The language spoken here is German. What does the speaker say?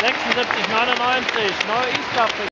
76, 99, neue Neu-Eastafrika.